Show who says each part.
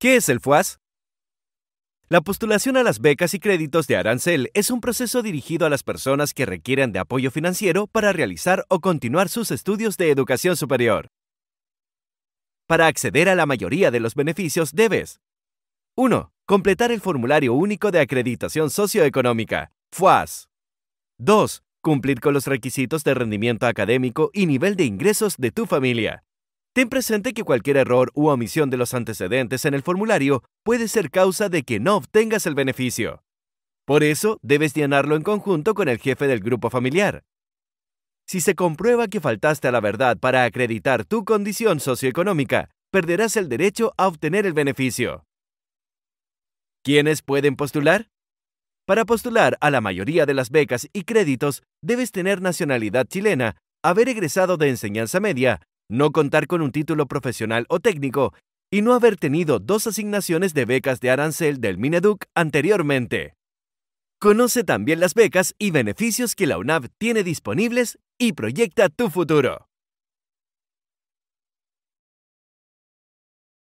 Speaker 1: ¿Qué es el FUAS? La postulación a las becas y créditos de Arancel es un proceso dirigido a las personas que requieren de apoyo financiero para realizar o continuar sus estudios de educación superior. Para acceder a la mayoría de los beneficios debes 1. Completar el formulario único de acreditación socioeconómica, FUAS. 2. Cumplir con los requisitos de rendimiento académico y nivel de ingresos de tu familia. Ten presente que cualquier error u omisión de los antecedentes en el formulario puede ser causa de que no obtengas el beneficio. Por eso, debes llenarlo en conjunto con el jefe del grupo familiar. Si se comprueba que faltaste a la verdad para acreditar tu condición socioeconómica, perderás el derecho a obtener el beneficio. ¿Quiénes pueden postular? Para postular a la mayoría de las becas y créditos, debes tener nacionalidad chilena, haber egresado de enseñanza media, no contar con un título profesional o técnico y no haber tenido dos asignaciones de becas de arancel del Mineduc anteriormente. Conoce también las becas y beneficios que la UNAV tiene disponibles y proyecta tu futuro.